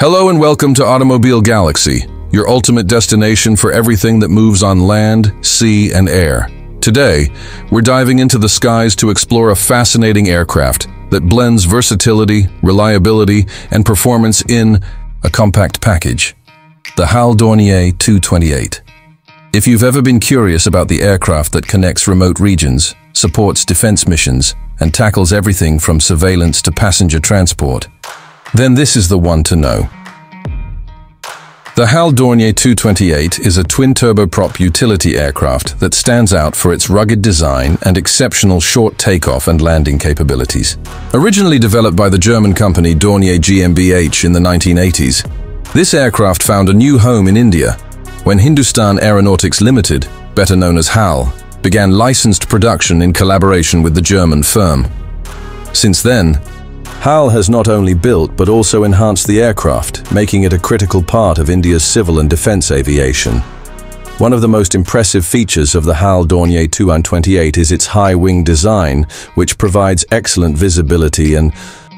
Hello and welcome to Automobile Galaxy, your ultimate destination for everything that moves on land, sea, and air. Today, we're diving into the skies to explore a fascinating aircraft that blends versatility, reliability, and performance in a compact package. The HAL Dornier 228. If you've ever been curious about the aircraft that connects remote regions, supports defense missions, and tackles everything from surveillance to passenger transport, then this is the one to know. The HAL Dornier 228 is a twin-turboprop utility aircraft that stands out for its rugged design and exceptional short takeoff and landing capabilities. Originally developed by the German company Dornier GmbH in the 1980s, this aircraft found a new home in India when Hindustan Aeronautics Limited, better known as HAL, began licensed production in collaboration with the German firm. Since then, HAL has not only built but also enhanced the aircraft, making it a critical part of India's civil and defense aviation. One of the most impressive features of the HAL Dornier 228 is its high wing design, which provides excellent visibility and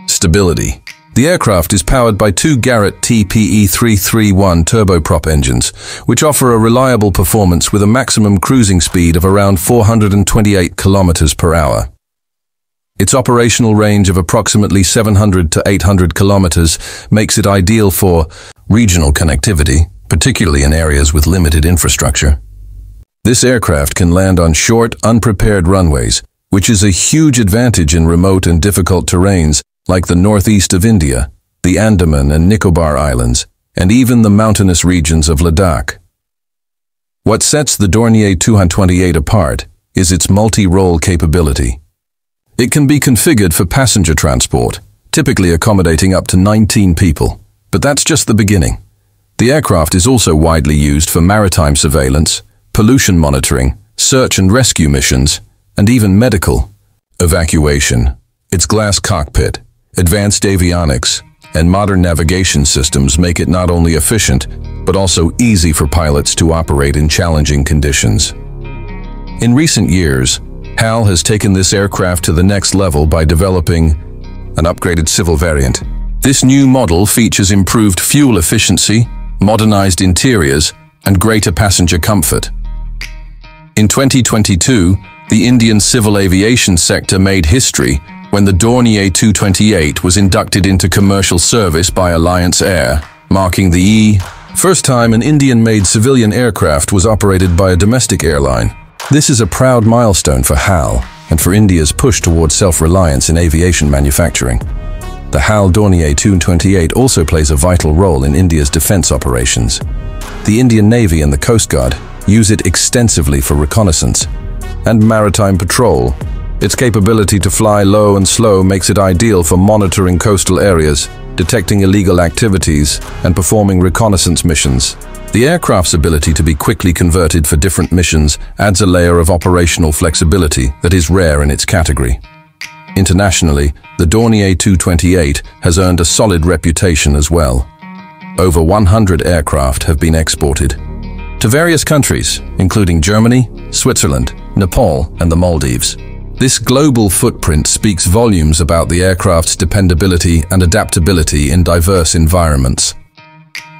stability. The aircraft is powered by two Garrett TPE331 turboprop engines, which offer a reliable performance with a maximum cruising speed of around 428 kilometers per hour. Its operational range of approximately 700 to 800 kilometers makes it ideal for regional connectivity, particularly in areas with limited infrastructure. This aircraft can land on short, unprepared runways, which is a huge advantage in remote and difficult terrains like the northeast of India, the Andaman and Nicobar Islands, and even the mountainous regions of Ladakh. What sets the Dornier 228 apart is its multi-role capability. It can be configured for passenger transport, typically accommodating up to 19 people. But that's just the beginning. The aircraft is also widely used for maritime surveillance, pollution monitoring, search and rescue missions, and even medical evacuation. Its glass cockpit, advanced avionics, and modern navigation systems make it not only efficient, but also easy for pilots to operate in challenging conditions. In recent years, HAL has taken this aircraft to the next level by developing an upgraded civil variant. This new model features improved fuel efficiency, modernized interiors, and greater passenger comfort. In 2022, the Indian civil aviation sector made history when the Dornier 228 was inducted into commercial service by Alliance Air, marking the E first time an Indian-made civilian aircraft was operated by a domestic airline. This is a proud milestone for HAL and for India's push towards self-reliance in aviation manufacturing. The HAL Dornier 228 also plays a vital role in India's defense operations. The Indian Navy and the Coast Guard use it extensively for reconnaissance and maritime patrol. Its capability to fly low and slow makes it ideal for monitoring coastal areas, detecting illegal activities, and performing reconnaissance missions. The aircraft's ability to be quickly converted for different missions adds a layer of operational flexibility that is rare in its category. Internationally, the Dornier 228 has earned a solid reputation as well. Over 100 aircraft have been exported to various countries, including Germany, Switzerland, Nepal, and the Maldives. This global footprint speaks volumes about the aircraft's dependability and adaptability in diverse environments.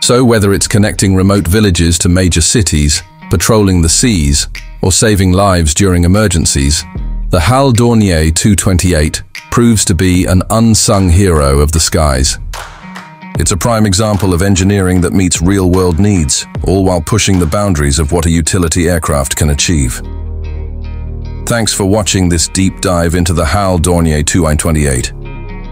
So whether it's connecting remote villages to major cities, patrolling the seas, or saving lives during emergencies, the HAL Dornier 228 proves to be an unsung hero of the skies. It's a prime example of engineering that meets real-world needs, all while pushing the boundaries of what a utility aircraft can achieve. Thanks for watching this deep dive into the HAL Dornier 228.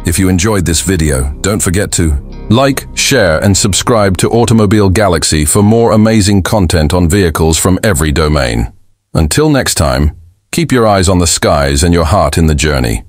If you enjoyed this video, don't forget to like, share and subscribe to Automobile Galaxy for more amazing content on vehicles from every domain. Until next time, keep your eyes on the skies and your heart in the journey.